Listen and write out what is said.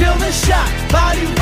Feel the shock, body rock,